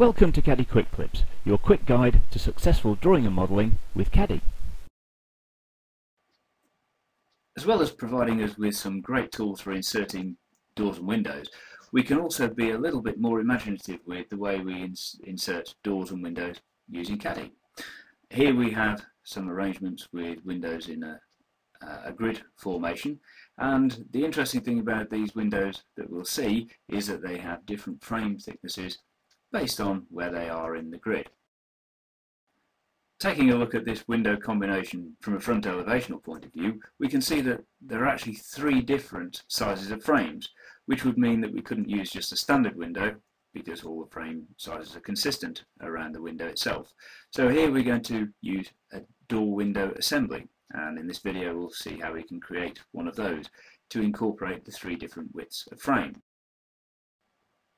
Welcome to Caddie Quick Clips, your quick guide to successful drawing and modelling with Caddie. As well as providing us with some great tools for inserting doors and windows, we can also be a little bit more imaginative with the way we ins insert doors and windows using Caddie. Here we have some arrangements with windows in a, uh, a grid formation and the interesting thing about these windows that we'll see is that they have different frame thicknesses based on where they are in the grid. Taking a look at this window combination from a front elevational point of view, we can see that there are actually three different sizes of frames, which would mean that we couldn't use just a standard window because all the frame sizes are consistent around the window itself. So here we're going to use a door window assembly and in this video we'll see how we can create one of those to incorporate the three different widths of frame.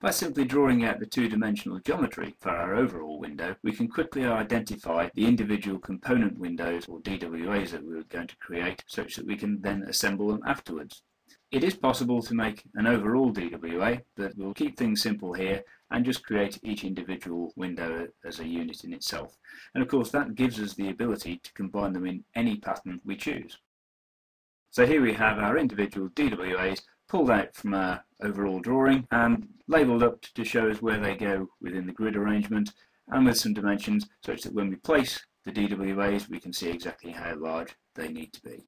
By simply drawing out the two-dimensional geometry for our overall window, we can quickly identify the individual component windows or DWAs that we are going to create such that we can then assemble them afterwards. It is possible to make an overall DWA, but we'll keep things simple here and just create each individual window as a unit in itself. And of course that gives us the ability to combine them in any pattern we choose. So here we have our individual DWAs pulled out from our overall drawing and labelled up to show us where they go within the grid arrangement and with some dimensions such that when we place the DWAs we can see exactly how large they need to be.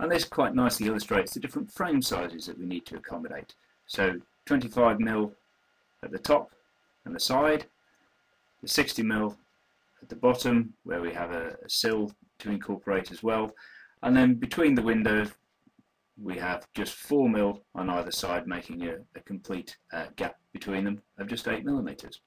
And this quite nicely illustrates the different frame sizes that we need to accommodate. So 25mm at the top and the side, the 60mm at the bottom where we have a, a sill to incorporate as well, and then between the windows we have just 4mm on either side making a, a complete uh, gap between them of just 8 millimeters.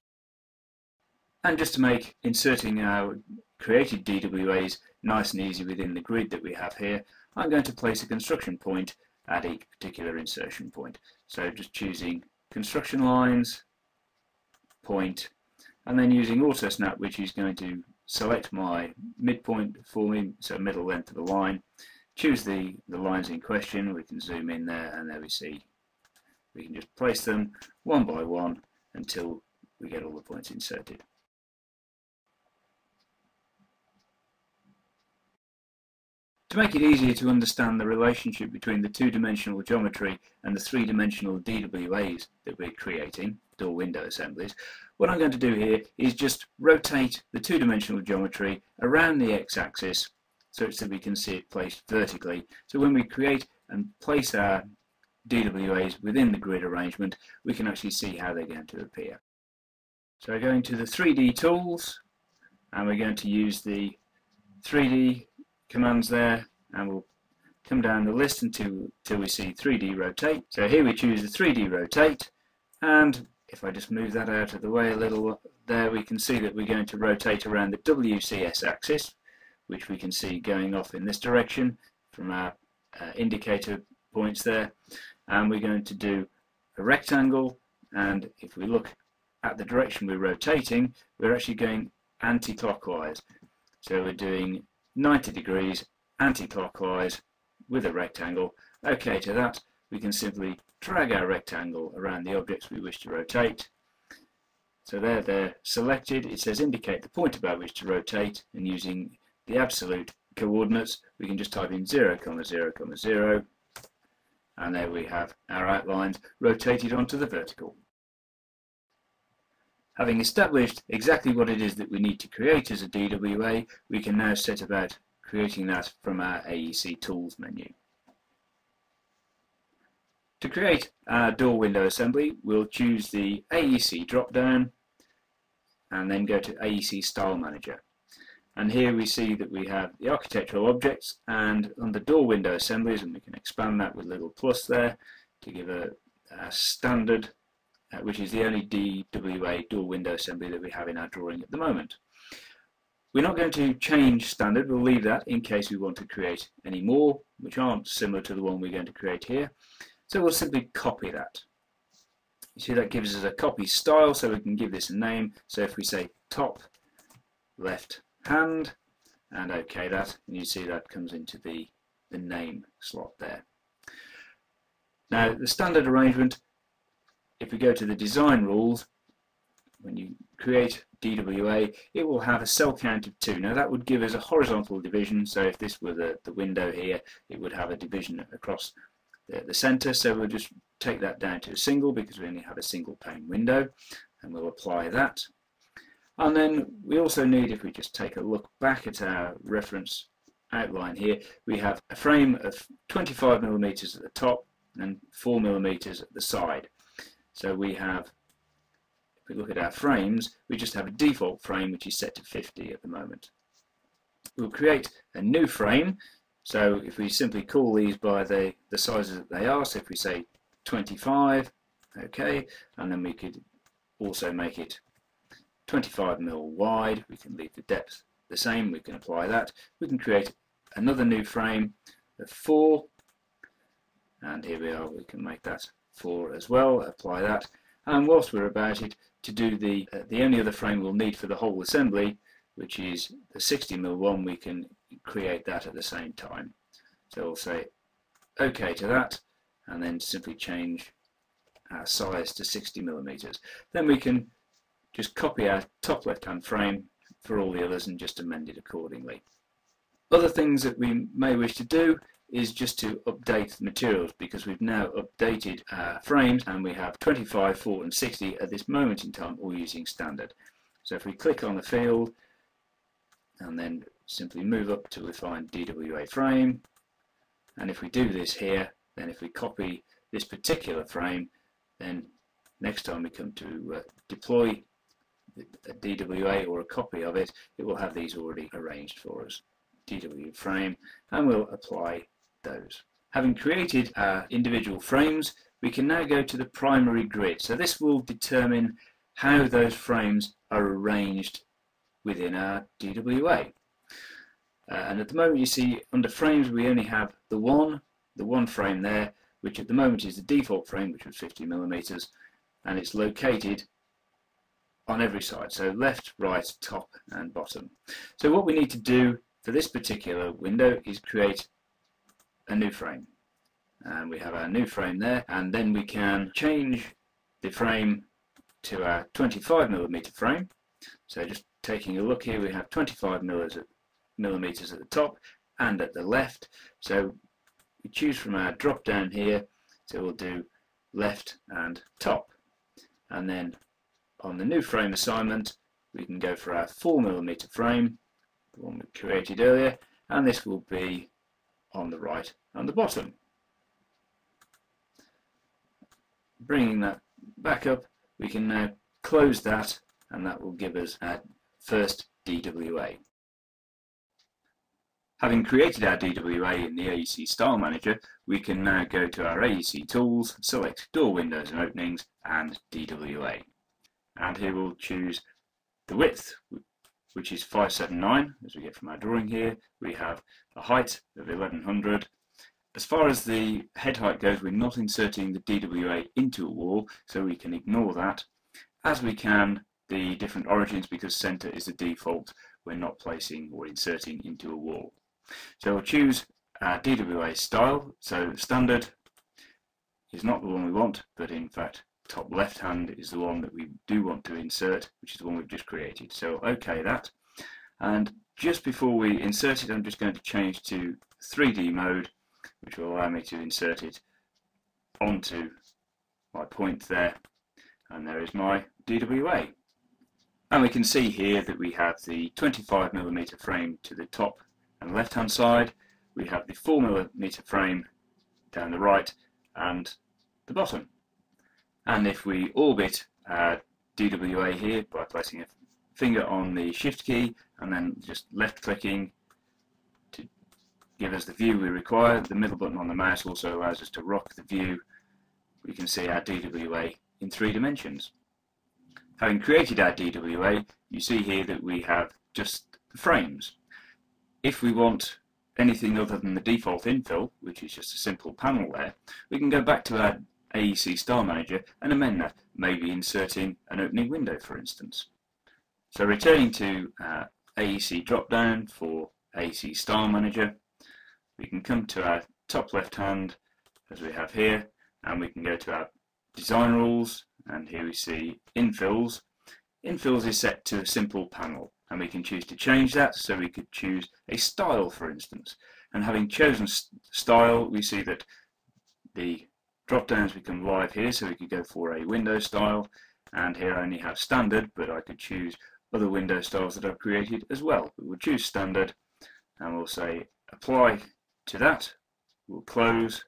And just to make inserting our created DWAs nice and easy within the grid that we have here, I'm going to place a construction point at each particular insertion point. So just choosing construction lines, point, and then using AutoSnap, which is going to select my midpoint for me, so middle length of the line, choose the, the lines in question, we can zoom in there, and there we see we can just place them one by one until we get all the points inserted. To make it easier to understand the relationship between the two-dimensional geometry and the three-dimensional DWAs that we're creating, door window assemblies, what I'm going to do here is just rotate the two-dimensional geometry around the x-axis such that we can see it placed vertically. So when we create and place our DWAs within the grid arrangement, we can actually see how they're going to appear. So we're going to the 3D tools, and we're going to use the 3D commands there and we'll come down the list until, until we see 3D rotate. So here we choose the 3D rotate and if I just move that out of the way a little there we can see that we're going to rotate around the WCS axis which we can see going off in this direction from our uh, indicator points there and we're going to do a rectangle and if we look at the direction we're rotating we're actually going anti-clockwise so we're doing 90 degrees anti-clockwise with a rectangle. Okay, to that we can simply drag our rectangle around the objects we wish to rotate. So there they're selected. It says indicate the point about which to rotate and using the absolute coordinates we can just type in 0, comma 0, comma 0 and there we have our outlines rotated onto the vertical. Having established exactly what it is that we need to create as a DWA, we can now set about creating that from our AEC Tools menu. To create our door window assembly, we'll choose the AEC drop-down and then go to AEC Style Manager. And here we see that we have the architectural objects and under door window assemblies, and we can expand that with little plus there to give a, a standard uh, which is the only DWA door window assembly that we have in our drawing at the moment. We're not going to change standard, we'll leave that in case we want to create any more, which aren't similar to the one we're going to create here. So we'll simply copy that. You see that gives us a copy style, so we can give this a name. So if we say top left hand, and OK that, and you see that comes into the, the name slot there. Now the standard arrangement if we go to the design rules, when you create DWA, it will have a cell count of 2. Now that would give us a horizontal division, so if this were the, the window here, it would have a division across the, the center, so we'll just take that down to a single because we only have a single pane window, and we'll apply that. And then we also need, if we just take a look back at our reference outline here, we have a frame of 25 millimeters at the top and 4 millimeters at the side. So we have if we look at our frames, we just have a default frame which is set to 50 at the moment. We'll create a new frame. So if we simply call these by the, the sizes that they are, so if we say 25, okay, and then we could also make it 25 mil wide, we can leave the depth the same, we can apply that. We can create another new frame of 4, and here we are, we can make that 4 as well, apply that. And whilst we're about it, to do the, uh, the only other frame we'll need for the whole assembly, which is the 60mm one, we can create that at the same time. So we'll say OK to that, and then simply change our size to 60 millimeters. Then we can just copy our top left-hand frame for all the others and just amend it accordingly. Other things that we may wish to do is just to update the materials because we've now updated our frames and we have 25, 4 and 60 at this moment in time all using standard. So if we click on the field and then simply move up to refine DWA frame and if we do this here then if we copy this particular frame then next time we come to uh, deploy a DWA or a copy of it it will have these already arranged for us. DW frame and we'll apply those. Having created our individual frames, we can now go to the primary grid. So this will determine how those frames are arranged within our DWA. Uh, and at the moment you see under frames we only have the one, the one frame there, which at the moment is the default frame, which was 50 millimeters, and it's located on every side, so left, right, top and bottom. So what we need to do for this particular window is create a new frame. And we have our new frame there, and then we can change the frame to our 25 millimeter frame. So just taking a look here, we have 25 millimeters at the top and at the left. So we choose from our drop down here, so we'll do left and top. And then on the new frame assignment, we can go for our 4 millimeter frame, the one we created earlier, and this will be on the right and the bottom. Bringing that back up, we can now close that and that will give us our first DWA. Having created our DWA in the AEC Style Manager, we can now go to our AEC tools, select Door Windows and Openings and DWA. And here we'll choose the width, which is 579 as we get from our drawing here. We have a height of 1100. As far as the head height goes, we're not inserting the DWA into a wall, so we can ignore that. As we can the different origins, because center is the default, we're not placing or inserting into a wall. So we'll choose our DWA style. So standard is not the one we want, but in fact top left hand is the one that we do want to insert, which is the one we've just created. So OK that. And just before we insert it, I'm just going to change to 3D mode, which will allow me to insert it onto my point there. And there is my DWA. And we can see here that we have the 25mm frame to the top and left hand side. We have the 4mm frame down the right and the bottom. And if we orbit uh, DWA here by placing a finger on the shift key and then just left clicking to give us the view we require, the middle button on the mouse also allows us to rock the view. We can see our DWA in three dimensions. Having created our DWA, you see here that we have just the frames. If we want anything other than the default infill, which is just a simple panel there, we can go back to our AEC Style Manager and amend that, maybe inserting an opening window for instance. So returning to uh, AEC drop-down for AEC Style Manager, we can come to our top left hand as we have here and we can go to our design rules and here we see infills. Infills is set to a simple panel and we can choose to change that. So we could choose a style for instance. And having chosen style we see that the drop downs become live here so we could go for a window style and here I only have standard but I could choose other window styles that I've created as well. We'll choose standard and we'll say apply to that, we'll close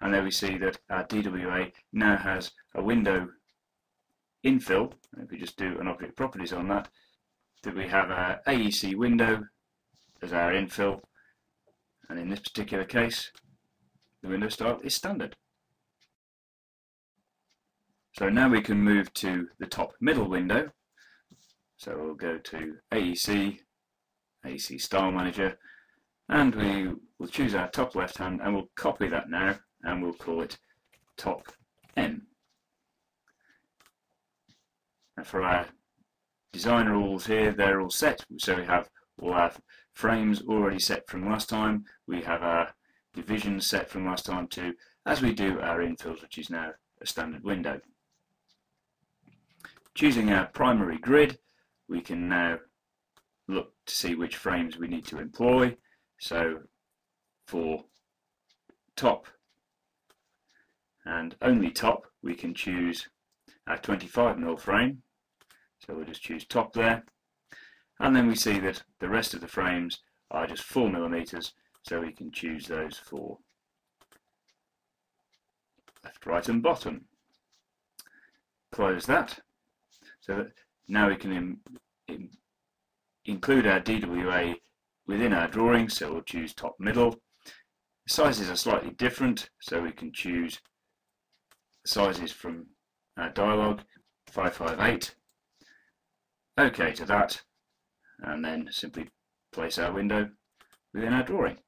and there we see that our DWA now has a window infill, if we just do an object properties on that, that we have our AEC window as our infill and in this particular case the window style is standard. So now we can move to the top middle window. So we'll go to AEC, AEC Style Manager, and we will choose our top left hand and we'll copy that now and we'll call it top M. And for our design rules here, they're all set. So we have all our frames already set from last time. We have our divisions set from last time too, as we do our infills, which is now a standard window. Choosing our primary grid, we can now look to see which frames we need to employ. So for top and only top, we can choose our 25mm frame. So we'll just choose top there. And then we see that the rest of the frames are just 4 millimeters, so we can choose those for left, right and bottom. Close that. So now we can in, in, include our DWA within our drawing, so we'll choose top middle. Sizes are slightly different, so we can choose sizes from our dialog 558. OK to that, and then simply place our window within our drawing.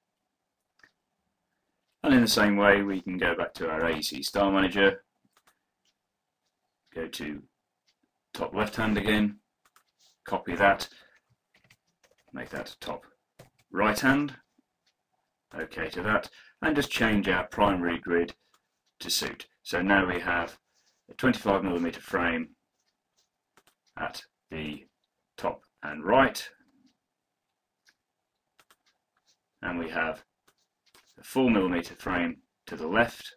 And in the same way, we can go back to our AEC Style Manager, go to top left hand again, copy that, make that top right hand, OK to that, and just change our primary grid to suit. So now we have a 25mm frame at the top and right, and we have a 4mm frame to the left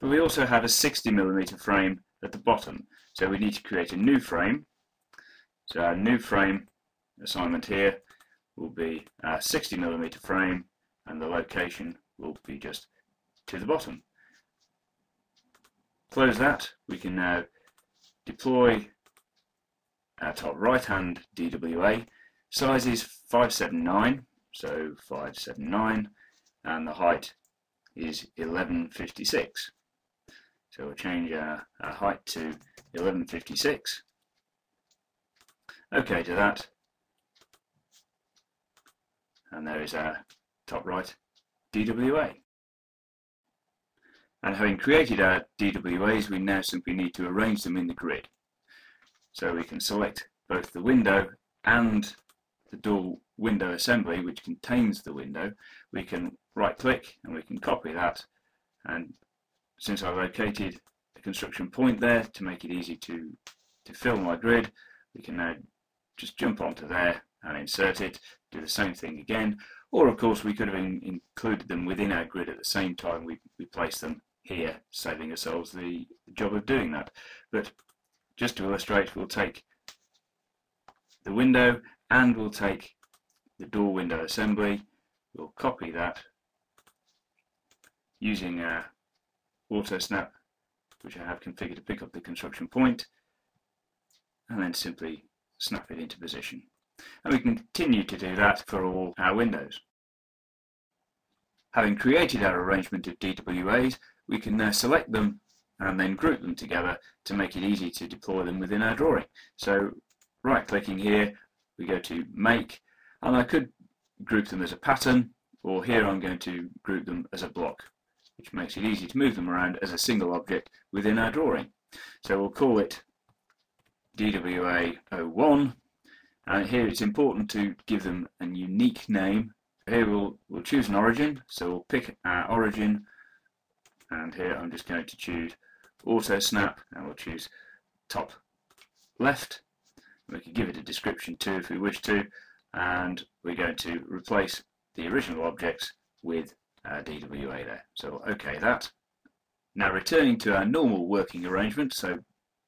But we also have a 60mm frame at the bottom. So we need to create a new frame. So our new frame assignment here will be a 60mm frame and the location will be just to the bottom. Close that. We can now deploy our top right hand DWA. Size is 579, so 579, and the height is 1156. So we'll change our, our height to 1156. OK to that. And there is our top right DWA. And having created our DWAs, we now simply need to arrange them in the grid. So we can select both the window and the door window assembly, which contains the window. We can right click and we can copy that and since I've located a construction point there to make it easy to, to fill my grid, we can now just jump onto there and insert it, do the same thing again. Or of course we could have in, included them within our grid at the same time we, we place them here, saving ourselves the, the job of doing that. But just to illustrate, we'll take the window and we'll take the door window assembly. We'll copy that using our auto snap, which I have configured to pick up the construction point, and then simply snap it into position. And we can continue to do that for all our windows. Having created our arrangement of DWAs, we can now select them and then group them together to make it easy to deploy them within our drawing. So right clicking here, we go to make, and I could group them as a pattern, or here I'm going to group them as a block which makes it easy to move them around as a single object within our drawing. So we'll call it DWA01 and here it's important to give them a unique name. Here we'll, we'll choose an origin, so we'll pick our origin. And here I'm just going to choose auto snap. And we'll choose top left. We can give it a description too if we wish to. And we're going to replace the original objects with uh, DWA there. So okay that. Now returning to our normal working arrangement so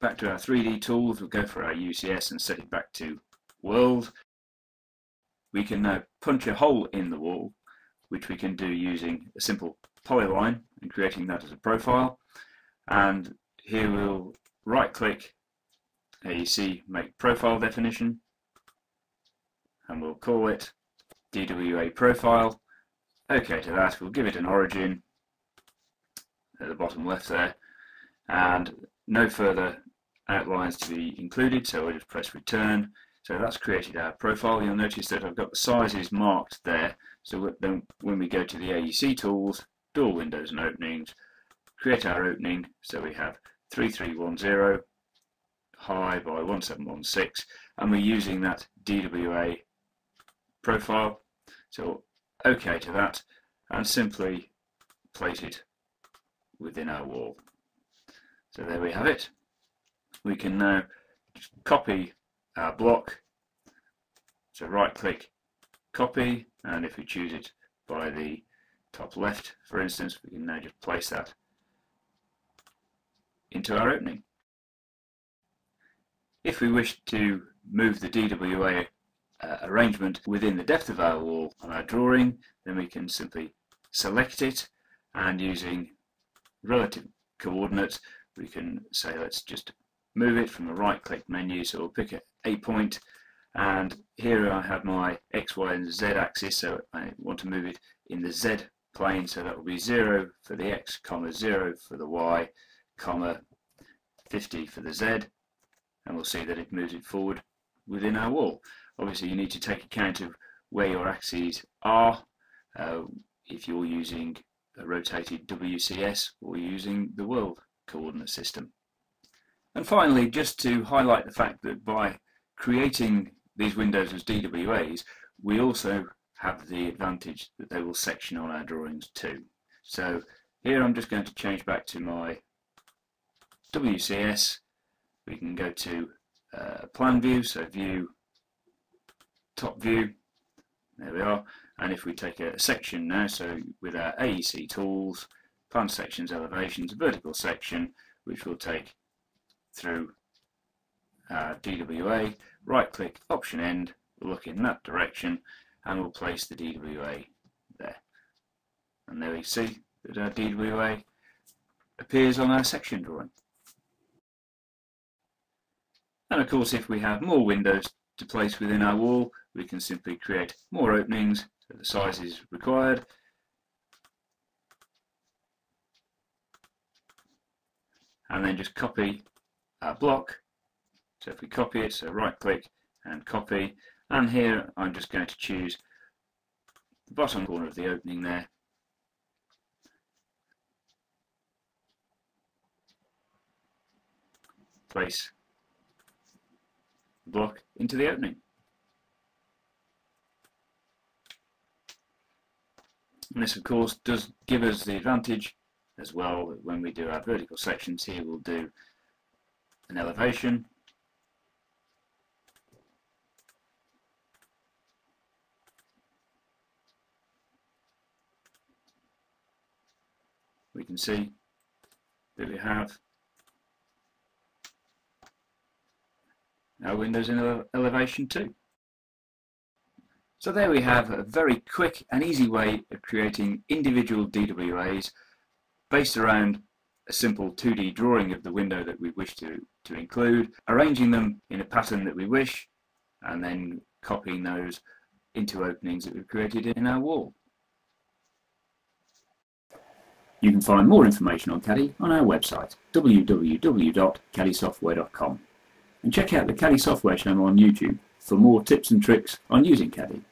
back to our 3D tools. We'll go for our UCS and set it back to world. We can now punch a hole in the wall which we can do using a simple polyline and creating that as a profile. And here we'll right click here you see make profile definition and we'll call it DWA profile okay to that we'll give it an origin at the bottom left there. And no further outlines to be included so we'll just press return. So that's created our profile. You'll notice that I've got the sizes marked there. So then when we go to the AEC tools door windows and openings create our opening. So we have 3310 high by 1716 and we're using that DWA profile. So OK to that and simply place it within our wall. So there we have it. We can now just copy our block. So right click copy and if we choose it by the top left for instance we can now just place that into our opening. If we wish to move the DWA uh, arrangement within the depth of our wall on our drawing then we can simply select it and using relative coordinates we can say let's just move it from the right click menu so we'll pick a, point and here I have my X, Y and Z axis so I want to move it in the Z plane so that will be 0 for the X comma 0 for the Y comma 50 for the Z and we'll see that it moves it forward within our wall. Obviously you need to take account of where your axes are uh, if you're using a rotated WCS or using the world coordinate system. And finally, just to highlight the fact that by creating these windows as DWAs, we also have the advantage that they will section on our drawings too. So here I'm just going to change back to my WCS, we can go to uh, plan view, so view, top view, there we are, and if we take a section now, so with our AEC tools, plan sections, elevations, vertical section, which we'll take through uh, DWA, right click, option end, we'll look in that direction, and we'll place the DWA there. And there we see that our DWA appears on our section drawing. And of course, if we have more windows to place within our wall, we can simply create more openings, so the size is required. And then just copy our block. So if we copy it, so right click and copy. And here I'm just going to choose the bottom corner of the opening there. Place the block into the opening. And this of course does give us the advantage as well that when we do our vertical sections here we'll do an elevation we can see that we have Our windows in ele elevation too. So there we have a very quick and easy way of creating individual DWAs based around a simple 2D drawing of the window that we wish to, to include, arranging them in a pattern that we wish, and then copying those into openings that we've created in our wall. You can find more information on Caddie on our website, www.caddiesoftware.com and check out the Caddie software channel on YouTube for more tips and tricks on using Caddie.